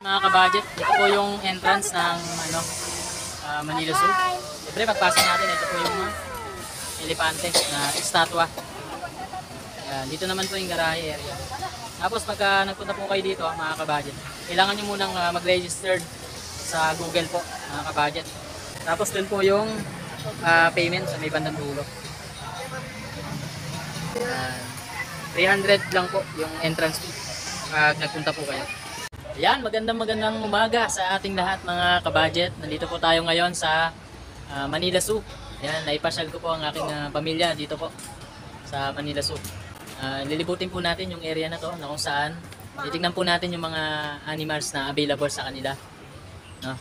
Mga kabudget, ito po yung entrance ng ano, ah, Manila Zoo. Siyempre, pagpasok natin, ito po yung ah, elepante na estatwa. Ayan, dito naman po yung garahe area. Tapos pagka nagpunta po kayo dito, mga kabudget, kailangan nyo munang ah, mag-register sa Google po, mga kabudget. Tapos dun po yung ah, payment sa may bandang dulo. Ayan. 300 lang po yung entrance fee pag nagpunta po kayo. Ayan, magandang magandang umaga sa ating lahat mga kabudget. Nandito po tayo ngayon sa ah, Manila Zoo. Ayan, naipasyal ko po ang aking ah, pamilya dito po sa Manila Zoo. Ah, lilibutin po natin yung area na to na kung saan titignan po natin yung mga animals na available sa kanila. No?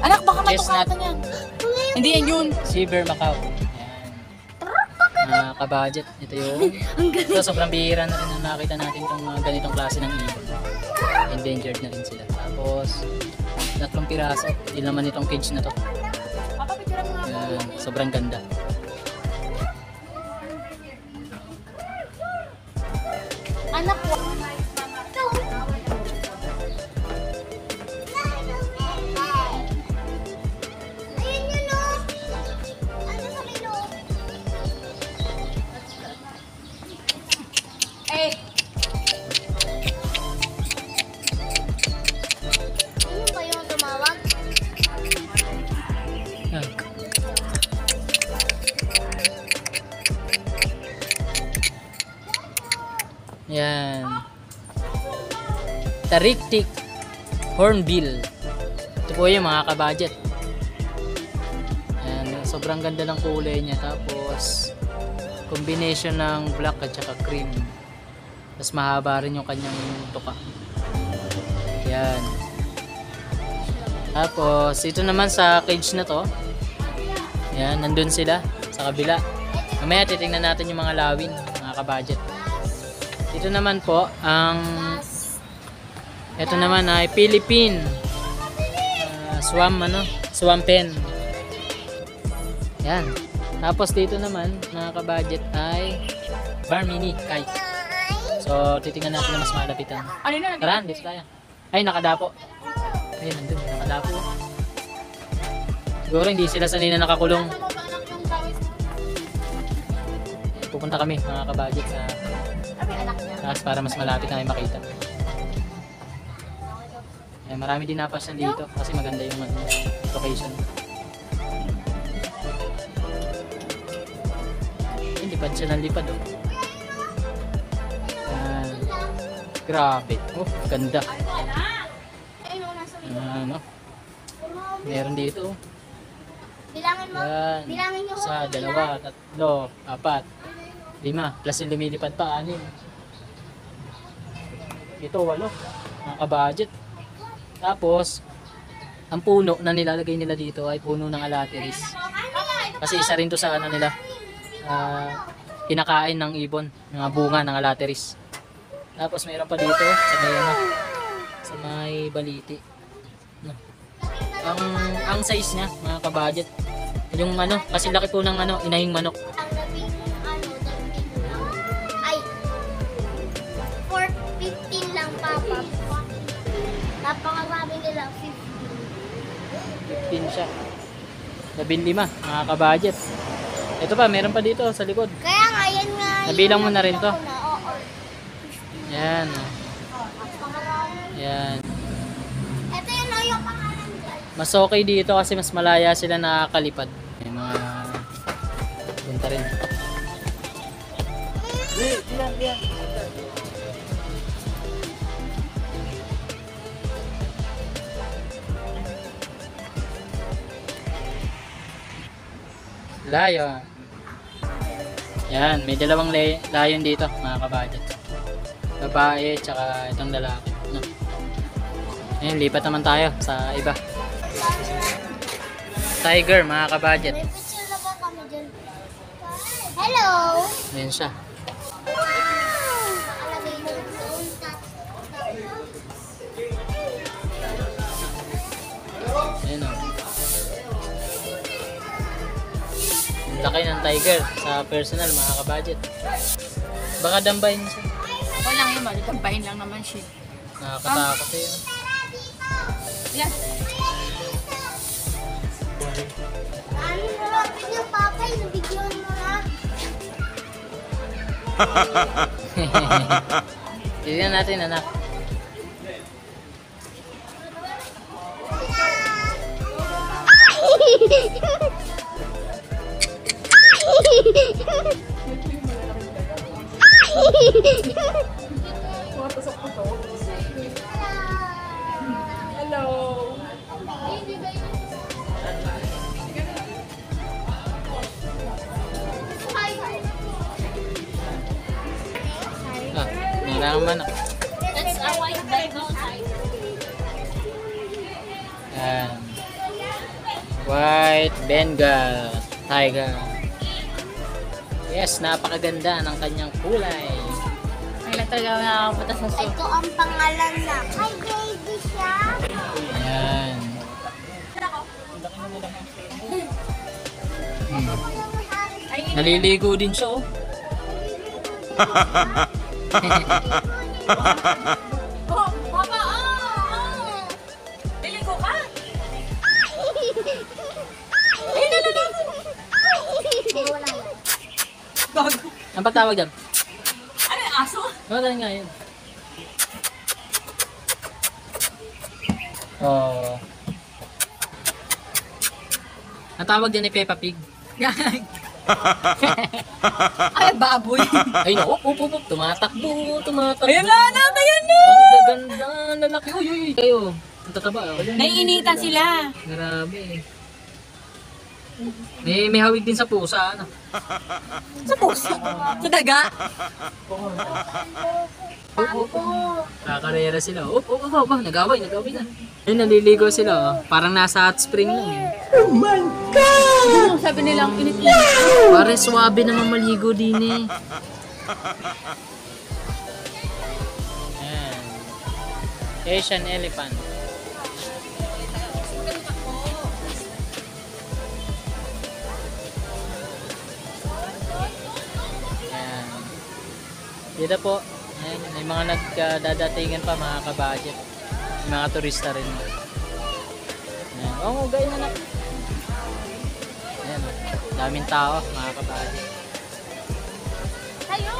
Anak, baka Chestnut. matukatan yan. Hindi yan yun. Silver Macau. Ayan. Mga kabudget. Ito yung... Ito sobrang bihira na rin na nakita natin itong mga ganitong klase ng ibon. Endangered na rin sila. Tapos, tatlong piraso. Hindi naman itong cage na to. Ayan. Sobrang ganda. Ayan. Yan. Tariktik Hornbill. Ito po yung mga kabudget. Yan, sobrang ganda ng kulay niya. Tapos, combination ng black at saka cream. Tapos mahaba rin yung kanyang tuka. Yan. Tapos, ito naman sa cage na to. Yan, nandun sila sa kabila. Mamaya titingnan natin yung mga lawin, mga kabudget. Dito naman po, ang ito naman ay Philippine ah, swam ano, swam pen. Yan. Tapos dito naman, mga kabudget ay bar mini kite. So, titingnan natin na mas malapitan. ano? Tara, dito tayo. Ay, nakadapo. Ay, nandun, nakadapo. Siguro hindi sila sanay na nakakulong. Pupunta kami, mga kabudget, sa taas para mas malapit na makita. Eh, marami din napasan dito kasi maganda yung ano, location. Eh, lipad siya ng lipad, oh. Grabe. Oh, ganda. Ano? Meron dito. Bilangin mo. Yan. Bilangin nyo. Isa, dalawa, tatlo, apat, lima. Plus yung lumilipad pa, anim. Ito, walo. Mga kabudget. Tapos, ang puno na nilalagay nila dito ay puno ng alateris. Kasi isa rin to sa ano nila, ah, kinakain ng ibon, mga bunga ng alateris. Tapos mayroon pa dito sa may ano, sa may baliti. Ang ang size niya, mga kabudget, yung ano, kasi laki po ng ano, inahing manok. Ano. Ay, 4, 15 lang, Papa. Napakarami nila, 15. 15 siya. Labing lima, mga kabudget. Ito pa, meron pa dito sa likod. Kaya nga, yan nga. Nabilang mo na rin to? Yan. Yan. Ito yun, oh, yung pangalan dyan. Mas okay dito kasi mas malaya sila nakakalipad. May mga punta rin. Lion. Yan, may dalawang lay- lion dito, mga kabadget. Babae, tsaka itong lalaki. No? Ngayon, lipat naman tayo sa iba. Tiger, mga kabadget. May picture na ba kami dyan? Hello! Ayan siya. Ayan o. laki ng tiger sa personal mga kabadget. Baka dambayin siya. Okay lang yun, bali. Tambahin lang naman siya. Nakakatakot yun. Yan. Tignan natin anak. Ah, naraman ako. That's a white Bengal tiger. Yan. White Bengal Tiger. Yes, napakaganda ng kanyang kulay. Ay lang talaga nakakapunta sa zoo. Ito ang pangalan na. Hi, baby siya. Yan. Hmm. Naliligo din siya oh. Oh, papa, ah! ah. Liligo ka? Gago. Ang patawag dyan? Ano yung aso? Ano nga yun? Oh. Ang tawag dyan ay Peppa Pig. Ay, baboy. Ay, no, up, up, up, up. Tumatakbo, tumatakbo. Ayun na, na, yan na. Ang gaganda, lalaki. Uy, uy, uy. Kayo, ang tataba. Oh. Naiinitan sila. Grabe. May, may hawig din sa pusa, ano? Sa puso. Sa daga. Kakarera sila. Oh, oh, oh, oh, nag-away, nag-away na. Ay, naliligo sila. Oh. Parang nasa hot spring lang. Eh. Ano, sabi nilang init-init. Pare, swabe naman maligo din eh. Asian elephant. Yan. Dito po, ayan, may mga nagdadatingan pa mga kabudget. May mga turista rin. Ayan. Oo, oh, ganyan na Ayan, oh. Daming tao mga kabudget. Tayo?